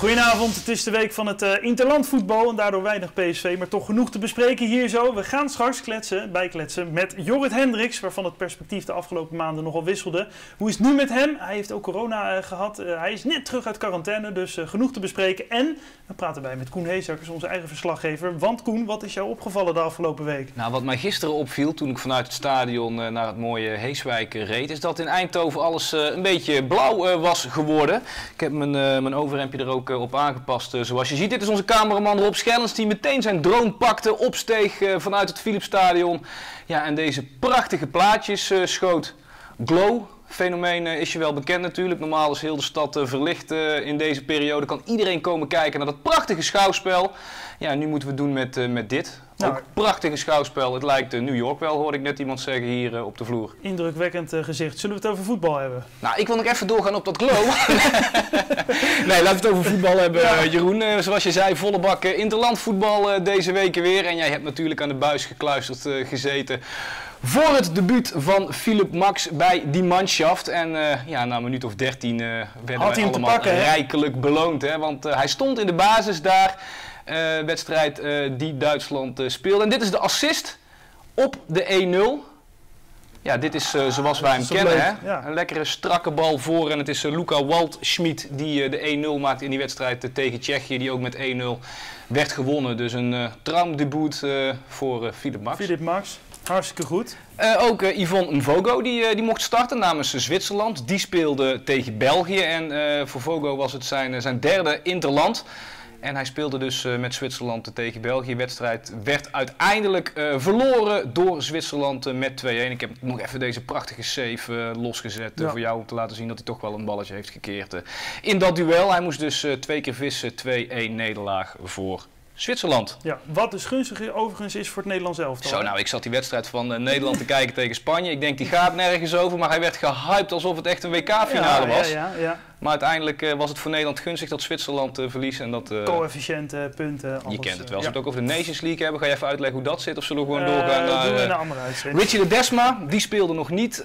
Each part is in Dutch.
Goedenavond, het is de week van het uh, interlandvoetbal en daardoor weinig PSV, maar toch genoeg te bespreken hier zo. We gaan straks kletsen, bijkletsen met Jorrit Hendricks, waarvan het perspectief de afgelopen maanden nogal wisselde. Hoe is het nu met hem? Hij heeft ook corona uh, gehad, uh, hij is net terug uit quarantaine, dus genoeg te bespreken. En we praten bij met Koen Heesakkers, onze eigen verslaggever. Want Koen, wat is jou opgevallen de afgelopen week? Nou, wat mij gisteren opviel toen ik vanuit het stadion naar het mooie Heeswijk reed, is dat in Eindhoven alles een beetje blauw was geworden. Ik heb mijn, mijn overhemdje er ook op aangepast. Eh, zoals je ziet, dit is onze cameraman Rob Schellens die meteen zijn drone pakte, opsteeg eh, vanuit het Philipsstadion. Ja, en deze prachtige plaatjes eh, schoot. Glow, fenomeen is je wel bekend natuurlijk. Normaal is heel de stad verlicht in deze periode. Kan iedereen komen kijken naar dat prachtige schouwspel. Ja, nu moeten we het doen met, met dit. Nou, ook prachtige schouwspel. Het lijkt New York wel, hoorde ik net iemand zeggen hier op de vloer. Indrukwekkend gezicht. Zullen we het over voetbal hebben? Nou, ik wil nog even doorgaan op dat glow. nee, laten we het over voetbal hebben, ja. Jeroen. Zoals je zei, volle bak interlandvoetbal deze weken weer. En jij hebt natuurlijk aan de buis gekluisterd gezeten voor het debuut van Philip Max bij die manschaft. En uh, ja, na een minuut of dertien uh, werden Had wij allemaal pakken, rijkelijk beloond. Hè? Want uh, hij stond in de basis daar. wedstrijd die Duitsland speelde. En dit is de assist op de 1-0. Ja, dit is zoals wij hem kennen. Hè? Ja. Een lekkere strakke bal voor. En het is Luca Waldschmidt die de 1-0 maakt in die wedstrijd tegen Tsjechië. Die ook met 1-0 werd gewonnen. Dus een traumdebuut voor Philip Max. Philip Max. Hartstikke goed. Uh, ook uh, Yvonne Mvogo die, uh, die mocht starten namens Zwitserland. Die speelde tegen België en voor Vogo was het zijn, zijn derde interland. En hij speelde dus met Zwitserland tegen België. De wedstrijd werd uiteindelijk verloren door Zwitserland met 2-1. Ik heb nog even deze prachtige save losgezet voor jou om te laten zien dat hij toch wel een balletje heeft gekeerd in dat duel. Hij moest dus twee keer vissen, 2-1 nederlaag voor Zwitserland. Ja, wat dus gunstig overigens is voor het Nederlands elftal. Zo, nou, ik zat die wedstrijd van uh, Nederland te kijken tegen Spanje. Ik denk, die gaat nergens over, maar hij werd gehyped alsof het echt een WK-finale ja, was. Ja, ja, ja. Maar uiteindelijk uh, was het voor Nederland gunstig dat Zwitserland uh, verliest. En dat, uh, Coëfficiënten, punten, alles, Je kent het wel. Als we het ook over de Nations League hebben, ga je even uitleggen hoe dat zit? Of zullen we gewoon doorgaan naar... Doen we een andere Richie Desma, die speelde nog niet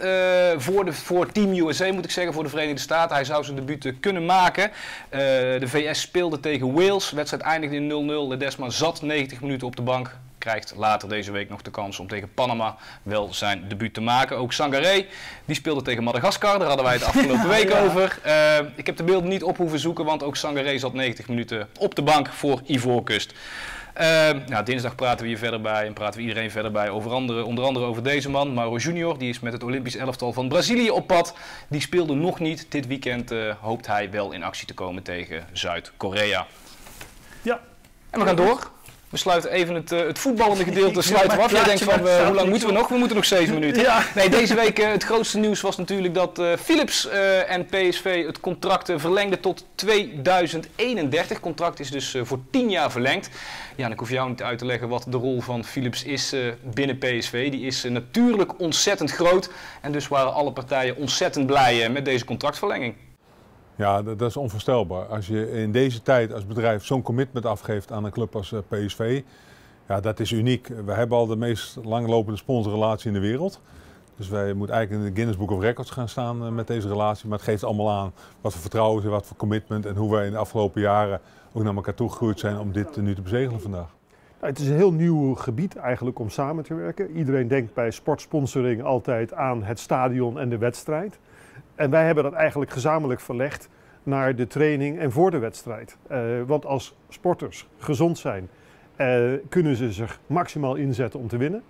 voor, de, voor Team USA, moet ik zeggen, voor de Verenigde Staten. Hij zou zijn debuut kunnen maken. de VS speelde tegen Wales. De wedstrijd eindigde in 0-0. Desma zat 90 minuten op de bank krijgt later deze week nog de kans om tegen Panama wel zijn debuut te maken. Ook Sangaré, die speelde tegen Madagaskar. Daar hadden wij het afgelopen week over. Uh, ik heb de beelden niet op hoeven zoeken, want ook Sangaré zat 90 minuten op de bank voor Ivoorkust. Uh, nou, dinsdag praten we hier verder bij en praten we iedereen verder bij. Over andere, onder andere over deze man, Mauro Junior. Die is met het Olympisch elftal van Brazilië op pad. Die speelde nog niet. Dit weekend uh, hoopt hij wel in actie te komen tegen Zuid-Korea. Ja. En we gaan door. We sluiten even het, uh, het voetballende gedeelte sluiten af. Jij denkt van, uh, hoe lang moeten we nog? We moeten nog zeven minuten. Ja. Nee, deze week uh, het grootste nieuws was natuurlijk dat Philips en PSV het contract verlengden tot 2031. Het contract is dus voor tien jaar verlengd. Ja, dan hoef jou niet uit te leggen wat de rol van Philips is binnen PSV. Die is natuurlijk ontzettend groot. En dus waren alle partijen ontzettend blij met deze contractverlenging. Ja, dat, is onvoorstelbaar. Als je in deze tijd als bedrijf zo'n commitment afgeeft aan een club als eh, PSV, ja, dat is uniek. We hebben al de meest langlopende sponsorrelatie in de wereld. Dus wij moeten eigenlijk in de Guinness Book of Records gaan staan eh, met deze relatie. Maar het geeft allemaal aan wat voor vertrouwen is, wat voor commitment en hoe wij in de afgelopen jaren ook naar elkaar toe gegroeid zijn om dit nu te bezegelen vandaag. Nou, het is een heel nieuw gebied eigenlijk om samen te werken. Iedereen denkt bij sportsponsoring altijd aan het stadion en de wedstrijd. En wij hebben dat eigenlijk gezamenlijk verlegd naar de training en voor de wedstrijd. Uh, want als sporters gezond zijn, uh, kunnen ze zich maximaal inzetten om te winnen.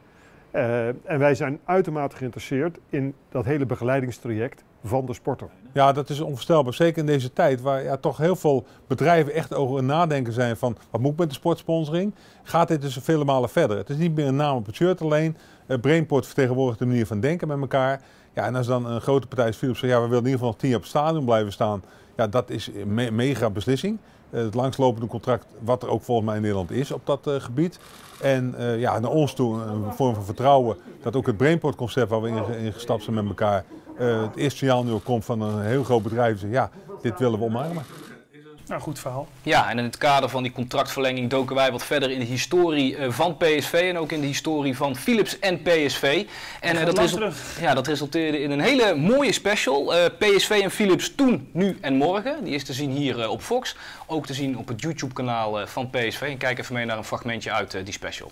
Uh, en wij zijn uitermate geïnteresseerd in dat hele begeleidingstraject van de sporter. Ja, dat is onvoorstelbaar. Zeker in deze tijd waar ja, toch heel veel bedrijven echt over nadenken zijn van wat moet ik met de sportsponsoring? Gaat dit dus vele malen verder? Het is niet meer een naam op het shirt alleen. Brainport vertegenwoordigt de manier van denken met elkaar. Ja, en als dan een grote partij als Philips zegt, ja, we willen in ieder geval nog tien jaar op het stadion blijven staan. Ja, dat is een mega beslissing. Uh, het langslopende contract, wat er ook volgens mij in Nederland is op dat uh, gebied. En uh, ja, naar ons toe een vorm van vertrouwen dat ook het Brainport-concept waar we in, in, gestapt zijn met elkaar, het eerste signaal nu komt van een heel groot bedrijf. Zegt, ja, dit willen we omarmen. Nou, goed verhaal. Ja, en in het kader van die contractverlenging doken wij wat verder in de historie eh, van PSV en ook in de historie van Philips en PSV. En uh, dat, result ja, dat resulteerde in een hele mooie special. Uh, PSV en Philips toen, nu en morgen. Die is te zien hier op Fox. Ook te zien op het YouTube-kanaal van PSV. En kijk even mee naar een fragmentje uit die special.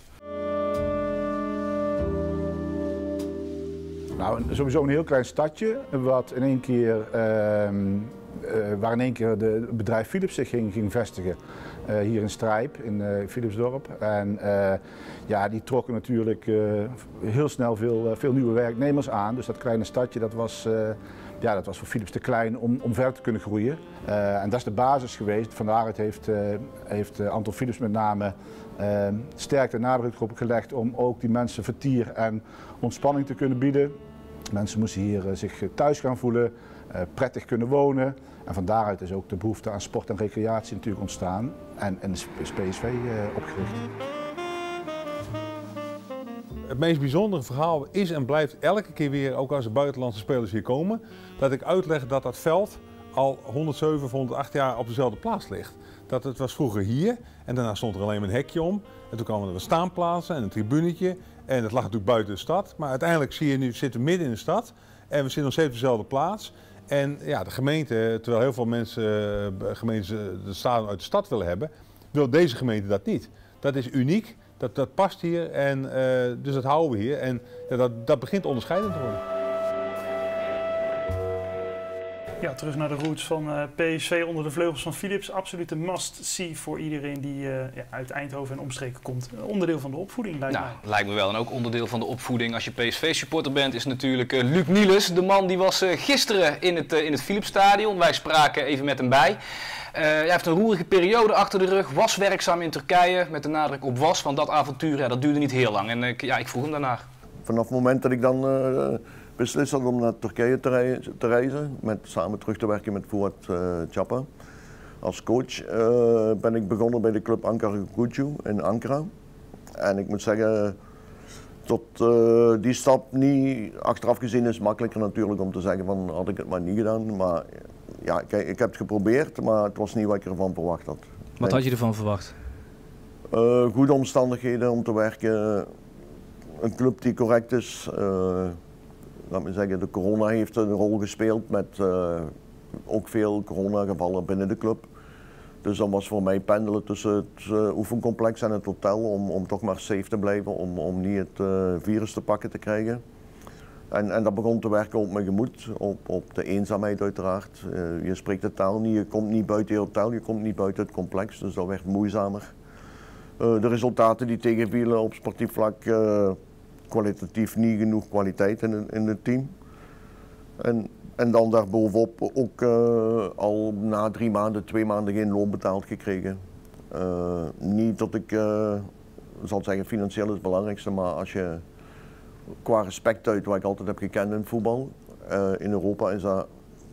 Nou, sowieso een heel klein stadje, wat in één keer, uh, waar in één keer het bedrijf Philips zich ging, vestigen. Uh, hier in Strijp, in uh, Philipsdorp. En ja, die trokken natuurlijk heel snel veel, veel nieuwe werknemers aan. Dus dat kleine stadje, dat was, ja, dat was voor Philips te klein om, om verder te kunnen groeien. en dat is de basis geweest. Vandaar het heeft, heeft Anton Philips met name sterk de nadruk op gelegd om ook die mensen vertier en ontspanning te kunnen bieden. Mensen moesten hier eh, zich thuis gaan voelen, eh, prettig kunnen wonen. En van daaruit is ook de behoefte aan sport en recreatie natuurlijk ontstaan en, en PSV eh, opgericht. Het meest bijzondere verhaal is en blijft elke keer weer, ook als de buitenlandse spelers hier komen, dat ik uitleg dat dat veld al 107 of 108 jaar op dezelfde plaats ligt. Dat het was vroeger hier en daarna stond er alleen maar een hekje om. En toen kwamen er staanplaatsen en een tribunetje en dat lag natuurlijk buiten de stad. Maar uiteindelijk zie je nu, zitten we midden in de stad. En we zitten nog steeds op dezelfde plaats. En ja, de gemeente, terwijl heel veel mensen uh, gemeentes de stadion uit de stad willen hebben, wil deze gemeente dat niet. Dat is uniek, dat, dat past hier en uh, dus dat houden we hier. En ja, dat, dat begint onderscheidend te worden. Ja, terug naar de roots van uh, eh, PSV onder de vleugels van Philips. Absoluut een must-see voor iedereen die uh, ja, uit Eindhoven en omstreken komt. onderdeel van de opvoeding lijkt nou, mij. Lijkt me wel. En ook onderdeel van de opvoeding als je PSV-supporter bent is natuurlijk uh, Luc Niels. De man die was gisteren in het, in het Philips-stadion. Wij spraken even met hem bij. hij heeft een roerige periode achter de rug. Was werkzaam in Turkije met de nadruk op was. Want dat avontuur ja, dat duurde niet heel lang. En ja, ik vroeg hem daarnaar. Vanaf het moment dat ik dan beslist om naar Turkije te, reizen, met, samen terug te werken met Fuat uh, Chapa. Als coach uh, ben ik begonnen bij de club Ankara Gucu in Ankara. En ik moet zeggen, tot uh, die stap niet, achteraf gezien is makkelijker natuurlijk om te zeggen van had ik het maar niet gedaan. Maar ja, kijk, ik heb het geprobeerd, maar het was niet wat ik ervan verwacht had. Wat had je ervan verwacht? Uh, goede omstandigheden om te werken, een club die correct is, laat me zeggen, de corona heeft een rol gespeeld met uh, ook veel coronagevallen binnen de club. Dus dat was voor mij pendelen tussen het uh, oefencomplex en het hotel om, om toch maar safe te blijven, om, om niet het uh, virus te pakken te krijgen. En, en dat begon te werken op mijn gemoed, op, op de eenzaamheid uiteraard. je spreekt de taal niet, je komt niet buiten het hotel, je komt niet buiten het complex, dus dat werd moeizamer. de resultaten die tegenvielen op sportief vlak kwalitatief niet genoeg kwaliteit in, in het team. En, en dan daarbovenop ook uh, al na drie maanden, twee maanden geen loon betaald gekregen. Uh, niet dat ik uh, zal zeggen, financieel is het belangrijkste, maar als je qua respect uit wat ik altijd heb gekend in voetbal, in Europa is dat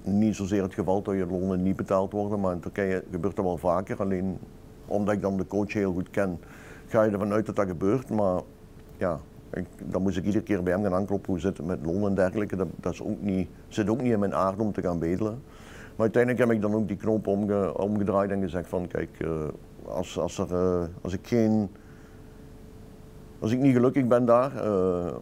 niet zozeer het geval dat je lonen niet betaald worden, maar in Turkije gebeurt dat wel vaker. Alleen omdat ik dan de coach heel goed ken, ga je ervan uit dat dat gebeurt. Maar ja, dan moest ik iedere keer bij hem gaan aankloppen hoe zit met loon en dergelijke. Dat, dat is ook niet, zit ook niet in mijn aard om te gaan bedelen. Maar uiteindelijk heb ik dan ook die knop omge, omgedraaid en gezegd van kijk, uh, als, als, er, uh, als ik geen. Als ik niet gelukkig ben daar, uh,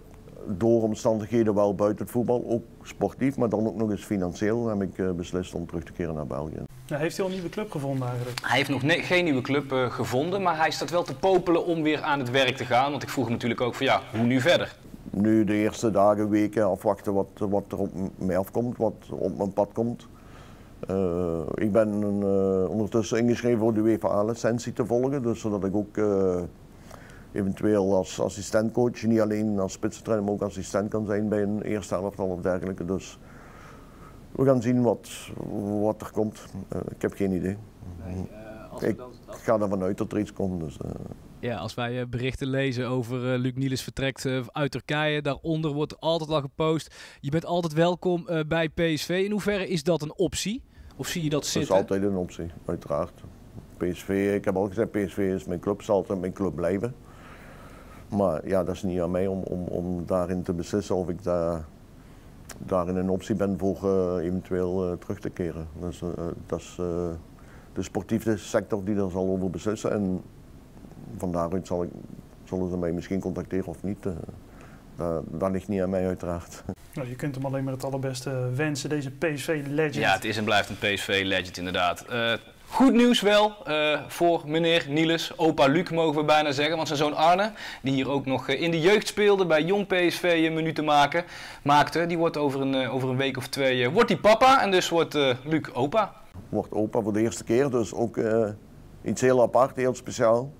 door omstandigheden wel buiten het voetbal, ook sportief, maar dan ook nog eens financieel, heb ik beslist om terug te keren naar België. Nou, heeft hij al een nieuwe club gevonden eigenlijk? Hij heeft nog geen nieuwe club uh, gevonden, maar hij staat wel te popelen om weer aan het werk te gaan. Want ik vroeg hem natuurlijk ook van ja, hoe nu verder? Nu de eerste dagen, weken afwachten wat, wat er op mij afkomt, wat op mijn pad komt. Uh, ik ben uh, ondertussen ingeschreven voor de WFA-licentie te volgen, dus zodat ik ook eventueel als assistentcoach, niet alleen als spitsentrainer, maar ook assistent kan zijn bij een eerste elftal of dergelijke. Dus we gaan zien wat, wat er komt. Uh, ik heb geen idee. Nee, uh, ik ga ervan uit dat er iets komt. Dus, uh. Ja, als wij berichten lezen over Luc Niels vertrekt uit Turkije, daaronder wordt altijd al gepost. Je bent altijd welkom bij PSV. In hoeverre is dat een optie? Of zie je dat zitten? Dat is altijd een optie, uiteraard. PSV, ik heb al gezegd, PSV is mijn club, zal altijd mijn club blijven. Maar ja, dat is niet aan mij om, om, om daarin te beslissen of ik daar daarin een optie ben voor uh, eventueel uh, terug te keren. Dus, uh, dat is de sportieve sector die er zal over beslissen. En van daaruit zal ik, zullen ze mij misschien contacteren of niet. Uh, dat, dat ligt niet aan mij uiteraard. Nou, je kunt hem alleen maar het allerbeste wensen, deze PSV-legend. Ja, het is en blijft een PSV-legend inderdaad. Uh, Goed nieuws wel uh, voor meneer Niels, opa Luc mogen we bijna zeggen. Want zijn zoon Arne, die hier ook nog in de jeugd speelde, bij jong PSV een minuten maken, maakte. Die wordt over een, over een week of twee, wordt die papa en dus wordt Luc opa. Wordt opa voor de eerste keer, dus ook iets heel apart, heel speciaal.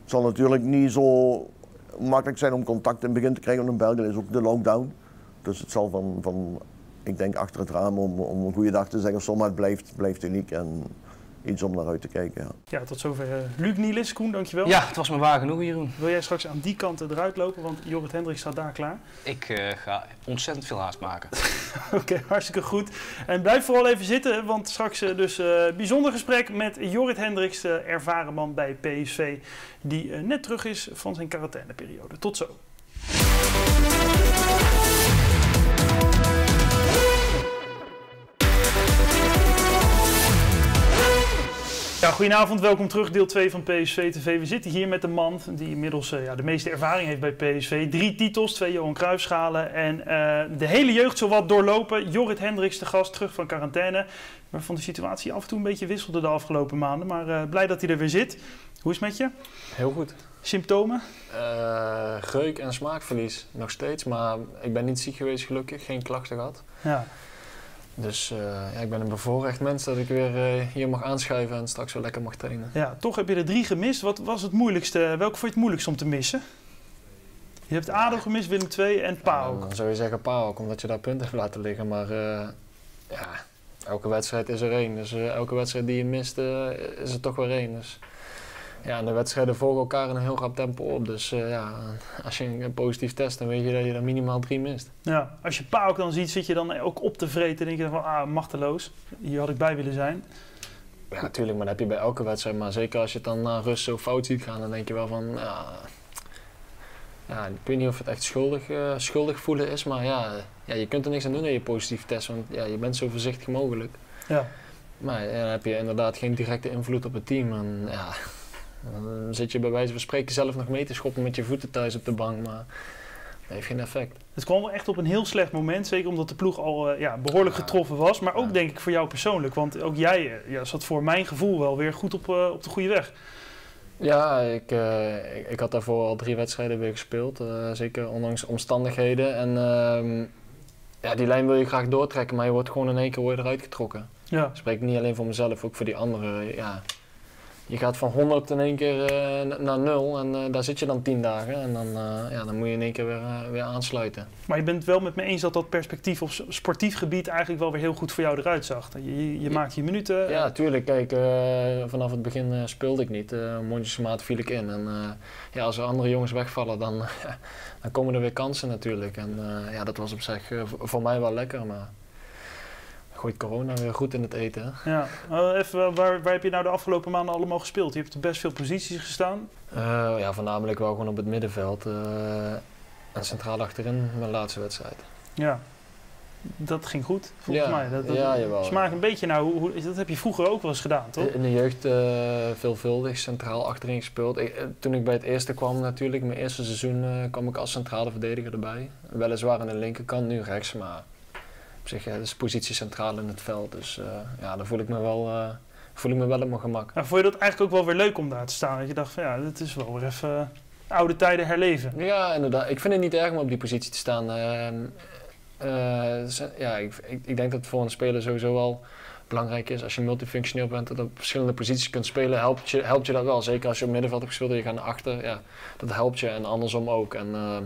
Het zal natuurlijk niet zo makkelijk zijn om contact in het begin te krijgen, want in België is ook de lockdown. Dus het zal van, van ik denk achter het raam om, om een goede dag te zeggen, zomaar blijft, blijft uniek. En, iets om naar uit te kijken. Ja, ja tot zover uh, Luc Nielis. Koen, dankjewel. Ja, het was me waar genoeg, Jeroen. Wil jij straks aan die kant eruit lopen, want Jorrit Hendricks staat daar klaar? Ik uh, ga ontzettend veel haast maken. Oké, hartstikke goed. En blijf vooral even zitten, want straks uh, dus bijzonder gesprek met Jorrit Hendricks, de ervaren man bij PSV, die net terug is van zijn quarantaineperiode. Tot zo. Ja, goedenavond, welkom terug, deel 2 van PSV TV. We zitten hier met de man die inmiddels uh, ja, de meeste ervaring heeft bij PSV. Drie titels, twee Johan Cruijffschalen en uh, de hele jeugd zowat doorlopen. Jorrit Hendricks, de gast, terug van quarantaine. Waarvan de situatie af en toe een beetje wisselde de afgelopen maanden. Maar uh, blij dat hij er weer zit. Hoe is het met je? Heel goed. Symptomen? geuk en smaakverlies, nog steeds. Maar ik ben niet ziek geweest gelukkig, geen klachten gehad. Ja. Dus uh, ja, ik ben een bevoorrecht mens dat ik weer uh, hier mag aanschuiven en straks weer lekker mag trainen. Ja, toch heb je er drie gemist. Wat was het moeilijkste? Welke vond je het moeilijkst om te missen? Je hebt ADO gemist, Willem II en PAOK. Ja, dan zou je zeggen PAOK, omdat je daar punten hebt laten liggen. Maar uh, ja, elke wedstrijd is er één. Dus elke wedstrijd die je mist, is er toch weer één. Dus ja, de wedstrijden volgen elkaar in een heel rap tempo op. Dus uh, ja, als je een positief test, dan weet je dat je er minimaal drie mist. Ja, als je Pauk dan ziet, zit je dan ook op te vreten en denk je van, ah, machteloos. Hier had ik bij willen zijn. Ja, natuurlijk, maar dat heb je bij elke wedstrijd. Maar zeker als je het dan naar rust zo fout ziet gaan, dan denk je wel van, ja, ja ik weet niet of het echt schuldig, uh, schuldig voelen is. Maar ja, ja, je kunt er niks aan doen aan je positief test, want ja, je bent zo voorzichtig mogelijk. Ja. Maar ja, dan heb je inderdaad geen directe invloed op het team. En, ja, dan zit je bij wijze van spreken zelf nog mee te schoppen met je voeten thuis op de bank, maar dat heeft geen effect. Het kwam wel echt op een heel slecht moment, zeker omdat de ploeg al uh, ja, behoorlijk getroffen was. Maar ook denk ik voor jou persoonlijk, want ook jij uh, ja, zat voor mijn gevoel wel weer goed op, uh, op de goede weg. Ja, ik, ik, ik, had daarvoor al drie wedstrijden weer gespeeld, zeker ondanks omstandigheden. En ehm, ja, die lijn wil je graag doortrekken, maar je wordt gewoon in één keer weer eruit getrokken. Ja. Spreek niet alleen voor mezelf, ook voor die anderen. Ja, je gaat van 100 in één keer uh, naar 0 en uh, daar zit je dan 10 dagen. En dan, uh, ja, dan moet je in één keer weer, weer aansluiten. Maar je bent het wel met me eens dat dat perspectief op sportief gebied eigenlijk wel weer heel goed voor jou eruit zag. Je, je maakt je minuten. Ja, tuurlijk. Kijk, vanaf het begin speelde ik niet. mondjesmaat viel ik in. En ja, als er andere jongens wegvallen, dan, dan komen er weer kansen natuurlijk. En ja, dat was op zich voor mij wel lekker. Maar gooit corona weer goed in het eten. Ja, uh, even, waar, waar heb je nou de afgelopen maanden allemaal gespeeld? Je hebt op best veel posities gestaan. Uh, ja, voornamelijk wel gewoon op het middenveld uh, en centraal achterin mijn laatste wedstrijd. Ja, dat ging goed volgens ja, mij. Dat, dat ja, jawel. Smaak een beetje nou, hoe, hoe, dat heb je vroeger ook wel eens gedaan, toch? In de jeugd veelvuldig centraal achterin gespeeld. Ik, toen ik bij het eerste kwam natuurlijk, mijn eerste seizoen kwam ik als centrale verdediger erbij. Weliswaar aan de linkerkant, nu rechts, maar zich, ja, is positie centraal in het veld. Dus uh, ja, daar voel ik me wel, uh, voel ik me wel op mijn gemak. Ja, vond je dat eigenlijk ook wel weer leuk om daar te staan? Dat je dacht van ja, dit is wel weer even uh, oude tijden herleven. Ja, inderdaad. Ik vind het niet erg om op die positie te staan. Ehm, ja, ik, ik, ik, denk dat het voor een speler sowieso wel belangrijk is. Als je multifunctioneel bent en op verschillende posities kunt spelen, helpt je, helpt je dat wel. Zeker als je op middenveld hebt gespeeld en je gaat naar achter. Ja, dat helpt je en andersom ook. En ehm,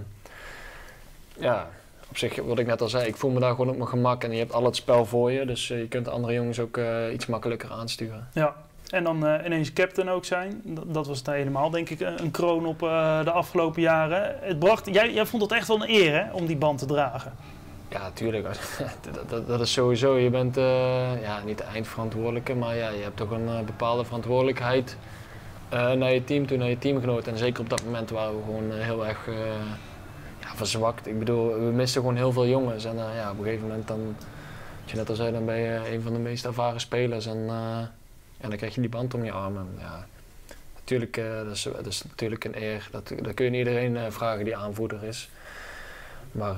ja, op zich, wat ik net al zei, ik voel me daar gewoon op mijn gemak en je hebt al het spel voor je. Dus uh, je kunt de andere jongens ook uh, iets makkelijker aansturen. Ja, en dan uh, ineens captain ook zijn. Dat, dat was het helemaal, denk ik, een kroon op de afgelopen jaren. Het bracht, jij, jij vond het echt wel een eer hè, om die band te dragen. Ja, tuurlijk. dat, dat, dat, is sowieso. Je bent ja, niet de eindverantwoordelijke, maar ja, je hebt toch een bepaalde verantwoordelijkheid naar je team toe, naar je teamgenoot. En zeker op dat moment waren we gewoon heel erg verzwakt. Ik bedoel, we misten gewoon heel veel jongens. En uh, ja, op een gegeven moment dan, wat je net al zei, dan ben je een van de meest ervaren spelers. En En dan krijg je die band om je armen. Ja, natuurlijk, eh, dat, is, dat is natuurlijk een eer. Dat, dat kun je niet iedereen eh, vragen die aanvoerder is. Maar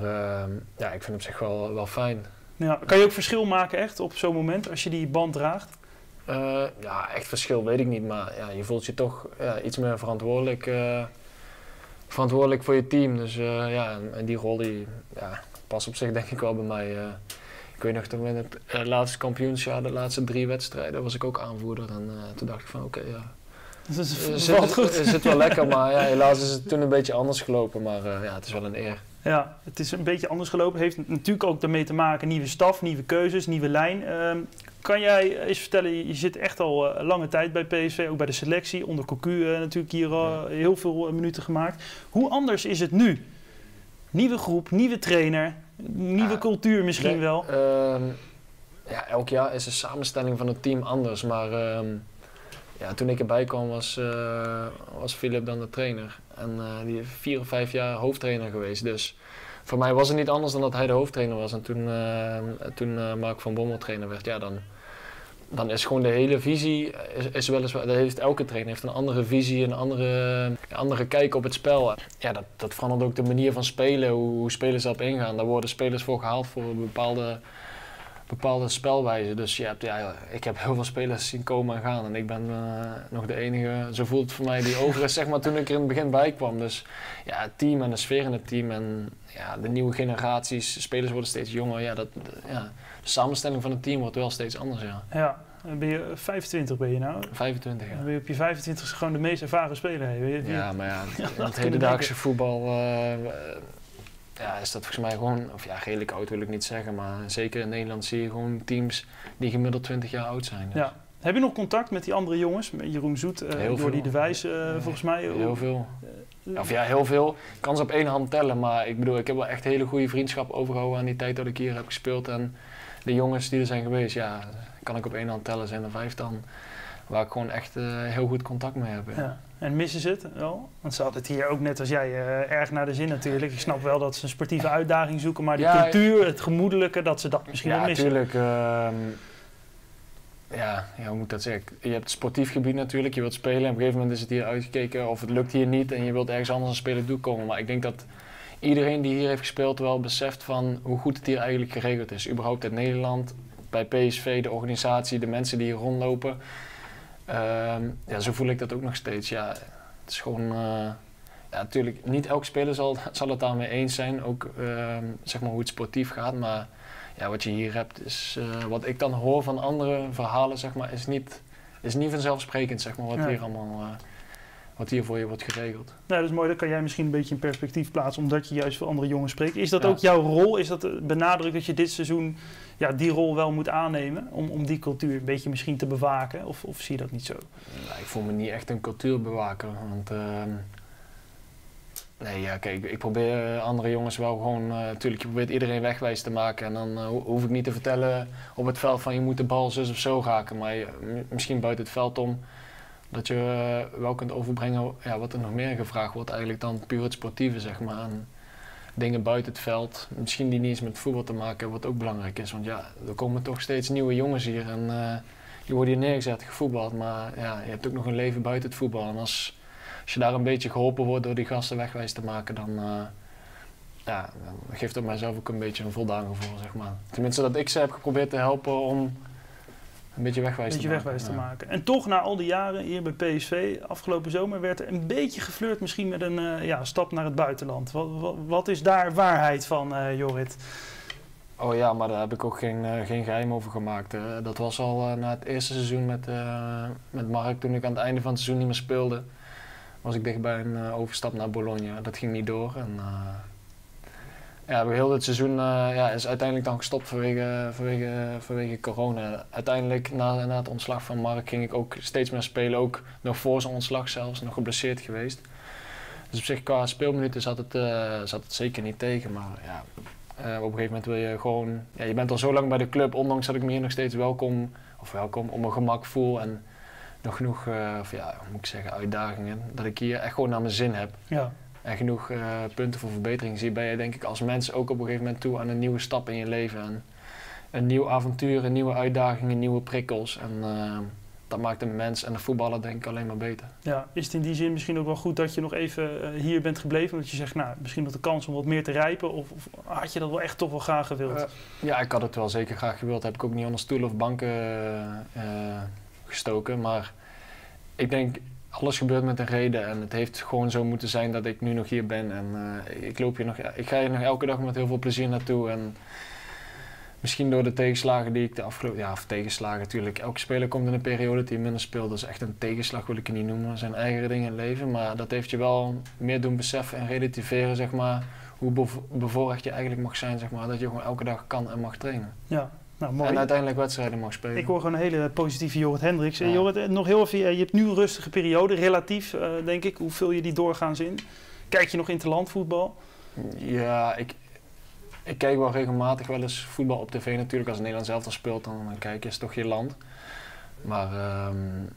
ja, ik vind het op zich wel, wel fijn. Ja, kan je ook verschil maken echt op zo'n moment als je die band draagt? Eh, ja, echt verschil weet ik niet, maar ja, je voelt je toch ja, iets meer verantwoordelijk, eh, verantwoordelijk voor je team. Dus eh, ja, en, die rol die ja, past op zich denk ik wel bij mij. eh. ik weet nog, toen in het eh, laatste kampioensjaar, de laatste drie wedstrijden, was ik ook aanvoerder. En toen dacht ik van oké, ja, is, het zit, goed. het zit wel lekker, maar ja, helaas is het toen een beetje anders gelopen. Maar ja, het is wel een eer. Ja, het is een beetje anders gelopen. Heeft natuurlijk ook daarmee te maken, nieuwe staf, nieuwe keuzes, nieuwe lijn. Ehm, kan jij eens vertellen, je zit echt al eh, lange tijd bij PSV, ook bij de selectie, onder Cocu eh, natuurlijk hier al heel veel eh, minuten gemaakt. Hoe anders is het nu? Nieuwe groep, nieuwe trainer, nieuwe Ja, cultuur misschien Nee, wel. ehm, ja, elk jaar is de samenstelling van het team anders. Maar ehm, ja, toen ik erbij kwam was, eh, was Philip dan de trainer. En eh, die is vier of vijf jaar hoofdtrainer geweest. Dus voor mij was het niet anders dan dat hij de hoofdtrainer was. En toen, eh, toen eh, Mark van Bommel trainer werd, ja, dan, dan is gewoon de hele visie, is, is weliswaar, dat heeft elke trainer heeft een andere visie, een andere, andere kijk op het spel. Ja, dat, dat verandert ook de manier van spelen, hoe, hoe spelers daarop ingaan. Daar worden spelers voor gehaald voor een bepaalde, bepaalde spelwijze. Dus je hebt, ja, ik heb heel veel spelers zien komen en gaan. En ik ben eh, nog de enige, zo voelt het voor mij, die over is zeg maar, toen ik er in het begin bij kwam. Dus ja, het team en de sfeer in het team en ja, de nieuwe generaties, spelers worden steeds jonger. Ja, dat, ja, de samenstelling van het team wordt wel steeds anders, ja. Ja, dan ben je 25 ben je nou. 25 Dan jaar. ben je op je 25 gewoon de meest ervaren speler. hè. Je- je- Ja, maar ja, in dat het kunnen hedendaagse voetbal eh, eh, ja, is dat volgens mij gewoon, of ja, redelijk oud wil ik niet zeggen, maar zeker in Nederland zie je gewoon teams die gemiddeld 20 jaar oud zijn. Dus Ja. Heb je nog contact met die andere jongens? Met Jeroen Zoet, eh Heel Jordi de Wijs eh, Nee. volgens mij. Heel veel. Eh, Of ja, heel veel. Ik kan ze op één hand tellen, maar ik bedoel, ik heb wel echt hele goede vriendschap overgehouden aan die tijd dat ik hier heb gespeeld. En de jongens die er zijn geweest, ja, kan ik op één hand tellen, zijn er vijf dan. Waar ik gewoon echt eh, heel goed contact mee heb. ja. Ja. En missen ze het wel? Want ze hadden het hier ook net als jij eh, erg naar de zin natuurlijk. Ik snap wel dat ze een sportieve uitdaging zoeken, maar die Ja, cultuur, het gemoedelijke, dat ze dat misschien ja, wel missen. natuurlijk. ehm, ja, ja, hoe moet dat zeggen? Je hebt het sportief gebied natuurlijk, je wilt spelen. En op een gegeven moment is het hier uitgekeken of het lukt hier niet en je wilt ergens anders een speler toekomen. Maar ik denk dat iedereen die hier heeft gespeeld wel beseft van hoe goed het hier eigenlijk geregeld is. Überhaupt in Nederland, bij PSV, de organisatie, de mensen die hier rondlopen. Ehm, ja, zo voel ik dat ook nog steeds. Ja, het is gewoon... eh, ja, natuurlijk, niet elke speler zal, zal het daarmee eens zijn. Ook ehm, zeg maar hoe het sportief gaat. Maar ja, wat je hier hebt, is eh, wat ik dan hoor van andere verhalen, zeg maar, is niet, is niet vanzelfsprekend, zeg maar, wat Ja. hier allemaal eh, wat hier voor je wordt geregeld. Nou, dat is mooi. Dat kan jij misschien een beetje in perspectief plaatsen, omdat je juist voor andere jongens spreekt. Is dat Ja. ook jouw rol? Is dat eh, benadrukt dat je dit seizoen ja, die rol wel moet aannemen? Om, om die cultuur een beetje misschien te bewaken? Of, of zie je dat niet zo? Nou, ik voel me niet echt een cultuurbewaker. Want ehm, nee, ja, kijk, ik probeer eh, andere jongens wel gewoon. eh, natuurlijk, je probeert iedereen wegwijs te maken. En dan ho- hoef ik niet te vertellen op het veld van je moet de bal zus of zo raken. Maar misschien buiten het veld om. Dat je eh, wel kunt overbrengen ja, wat er nog meer gevraagd wordt. Eigenlijk dan puur het sportieve, zeg maar. En dingen buiten het veld. Misschien die niet eens met voetbal te maken hebben, wat ook belangrijk is. Want ja, er komen toch steeds nieuwe jongens hier. En eh, je wordt hier neergezet, gevoetbald, maar ja, je hebt ook nog een leven buiten het voetbal. En als, als je daar een beetje geholpen wordt door die gasten wegwijs te maken, dan, eh, ja, geeft het mijzelf ook een beetje een voldaan gevoel, zeg maar. Tenminste, dat ik ze heb geprobeerd te helpen om een beetje wegwijs Een beetje te maken. te. En toch, na al die jaren hier bij PSV, afgelopen zomer, werd er een beetje geflirt misschien met een eh, ja, stap naar het buitenland. Wat, wat, wat is daar waarheid van, eh, Jorrit? Oh ja, maar daar heb ik ook geen, eh, geen geheim over gemaakt. hè. Dat was al na het eerste seizoen met, eh, met Mark, toen ik aan het einde van het seizoen niet meer speelde, was ik dicht bij een eh, overstap naar Bologna. Dat ging niet door. En, eh, ja, heel het seizoen eh, ja, is uiteindelijk dan gestopt vanwege, vanwege, vanwege corona. Uiteindelijk, na, na het ontslag van Mark, ging ik ook steeds meer spelen. Ook nog voor zijn ontslag zelfs, nog geblesseerd geweest. Dus op zich qua speelminuten zat het, eh, zat het zeker niet tegen. Maar ja, eh, op een gegeven moment wil je gewoon... Ja, je bent al zo lang bij de club, ondanks dat ik me hier nog steeds welkom... Of welkom, op mijn gemak voel en nog genoeg, of ja, hoe moet ik zeggen, uitdagingen. Dat ik hier echt gewoon naar mijn zin heb. Ja, En genoeg eh, punten voor verbetering zie, ben je denk ik als mens ook op een gegeven moment toe aan een nieuwe stap in je leven. En een nieuw avontuur, een nieuwe uitdagingen, nieuwe prikkels. En eh, dat maakt de mens en de voetballer denk ik alleen maar beter. Ja, is het in die zin misschien ook wel goed dat je nog even eh, hier bent gebleven? Omdat je zegt, nou, misschien nog de kans om wat meer te rijpen? Of, of had je dat wel echt toch wel graag gewild? Ja, ik had het wel zeker graag gewild. Heb ik ook niet onder stoelen of banken gestoken. Maar ik denk, alles gebeurt met een reden. En het heeft gewoon zo moeten zijn dat ik nu nog hier ben. En ik, loop hier nog, ik ga hier nog elke dag met heel veel plezier naartoe. En, Misschien door de tegenslagen die ik de afgelopen... Ja, of tegenslagen natuurlijk. Elke speler komt in een periode die minder speelt. Dat is echt een tegenslag, wil ik het niet noemen. Er zijn eigen dingen in het leven. Maar dat heeft je wel meer doen beseffen en relativeren, zeg maar... Hoe bevoorrecht je eigenlijk mag zijn, zeg maar. Dat je gewoon elke dag kan en mag trainen. Ja, nou, mooi. En uiteindelijk wedstrijden mag spelen. Ik hoor gewoon een hele positieve Jorrit Hendricks. Ja. Jorrit, eh, nog heel even, je hebt nu een rustige periode, relatief, uh, denk ik. Hoe vul je die doorgaans in? Kijk je nog interlandvoetbal? Ja, ik, ik kijk wel regelmatig wel eens voetbal op tv natuurlijk. Als Nederland zelf dan speelt, dan, dan kijk je, is toch je land. Maar, um,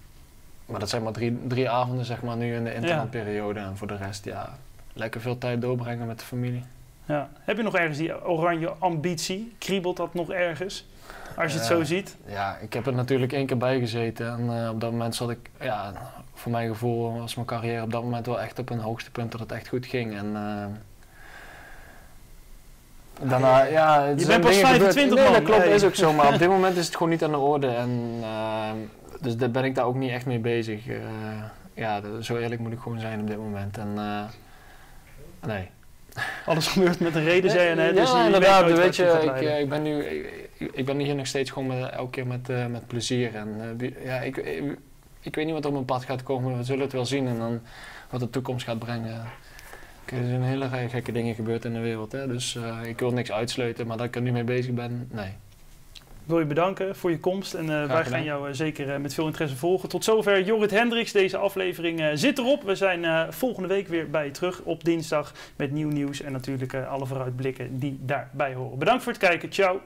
maar dat zijn maar drie, drie avonden zeg maar nu in de internetperiode. En voor de rest, ja, lekker veel tijd doorbrengen met de familie. Ja. Heb je nog ergens die oranje ambitie? Kriebelt dat nog ergens? Als je het zo ziet? Ja, ik heb er natuurlijk één keer bij gezeten. En uh, op dat moment zat ik, ja, voor mijn gevoel was mijn carrière op dat moment wel echt op een hoogste punt dat het echt goed ging. En, uh, Daarna, ja, je bent pas 25 man. Nee, dat klopt, is ook zo. Maar op dit moment is het gewoon niet aan de orde. En, uh, dus daar ben ik daar ook niet echt mee bezig. Uh, ja, zo eerlijk moet ik gewoon zijn op dit moment. En, uh, nee. Alles gebeurt met een reden, zei je net. Ja, dus je inderdaad. Weet, weet je, ik, ik, ik, ben nu, ik, ik, ben hier nog steeds gewoon met, elke keer met, met plezier. En ja, ik, ik, weet niet wat op mijn pad gaat komen. We zullen het wel zien. En dan wat de toekomst gaat brengen. Er zijn hele gekke dingen gebeurd in de wereld. Hè? Dus uh, ik wil niks uitsluiten, maar dat ik er nu mee bezig ben, nee. Wil je bedanken voor je komst en uh, wij gaan jou uh, zeker met veel interesse volgen. Tot zover Jorrit Hendricks. Deze aflevering zit erop. We zijn volgende week weer bij je terug op dinsdag met nieuw nieuws en natuurlijk alle vooruitblikken die daarbij horen. Bedankt voor het kijken. Ciao.